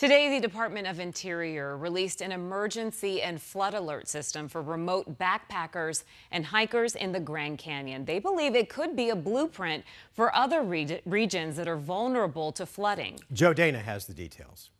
Today, the Department of Interior released an emergency and flood alert system for remote backpackers and hikers in the Grand Canyon. They believe it could be a blueprint for other re regions that are vulnerable to flooding. Joe Dana has the details.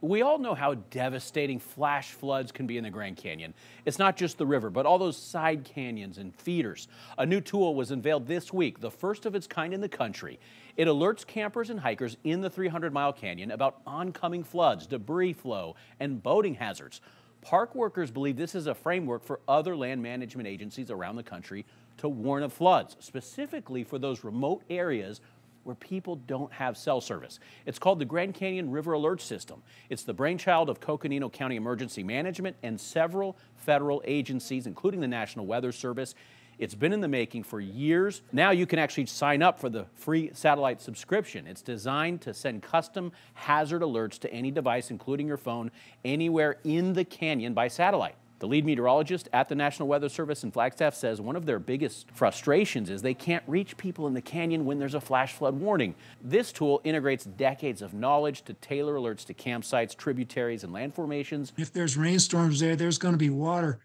We all know how devastating flash floods can be in the Grand Canyon. It's not just the river, but all those side canyons and feeders. A new tool was unveiled this week, the first of its kind in the country. It alerts campers and hikers in the 300 mile canyon about oncoming floods, debris flow, and boating hazards. Park workers believe this is a framework for other land management agencies around the country to warn of floods, specifically for those remote areas where people don't have cell service. It's called the Grand Canyon River Alert System. It's the brainchild of Coconino County Emergency Management and several federal agencies, including the National Weather Service. It's been in the making for years. Now you can actually sign up for the free satellite subscription. It's designed to send custom hazard alerts to any device, including your phone, anywhere in the canyon by satellite. The lead meteorologist at the National Weather Service in Flagstaff says one of their biggest frustrations is they can't reach people in the canyon when there's a flash flood warning. This tool integrates decades of knowledge to tailor alerts to campsites, tributaries, and land formations. If there's rainstorms there, there's going to be water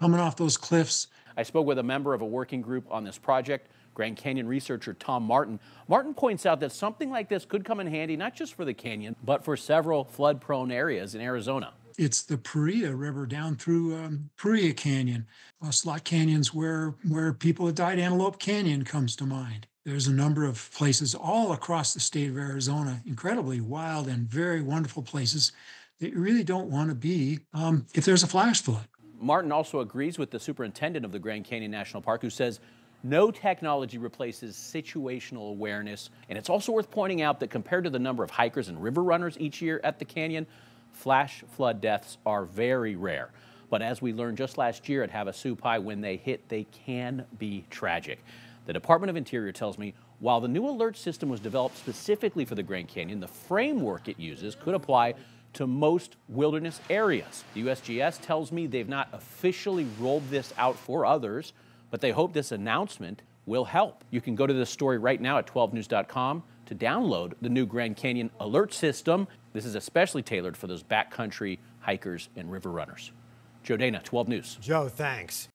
coming off those cliffs. I spoke with a member of a working group on this project, Grand Canyon researcher Tom Martin. Martin points out that something like this could come in handy not just for the canyon, but for several flood prone areas in Arizona. It's the Paria River down through um, Paria Canyon, uh, slot canyons where, where people have died. Antelope Canyon comes to mind. There's a number of places all across the state of Arizona, incredibly wild and very wonderful places that you really don't want to be um, if there's a flash flood. Martin also agrees with the superintendent of the Grand Canyon National Park, who says no technology replaces situational awareness. And it's also worth pointing out that compared to the number of hikers and river runners each year at the canyon, flash flood deaths are very rare. But as we learned just last year at Havasupai, when they hit, they can be tragic. The Department of Interior tells me while the new alert system was developed specifically for the Grand Canyon, the framework it uses could apply to most wilderness areas. The USGS tells me they've not officially rolled this out for others, but they hope this announcement will help. You can go to this story right now at 12news.com to download the new Grand Canyon alert system. This is especially tailored for those backcountry hikers and river runners. Joe Dana, 12 News. Joe, thanks.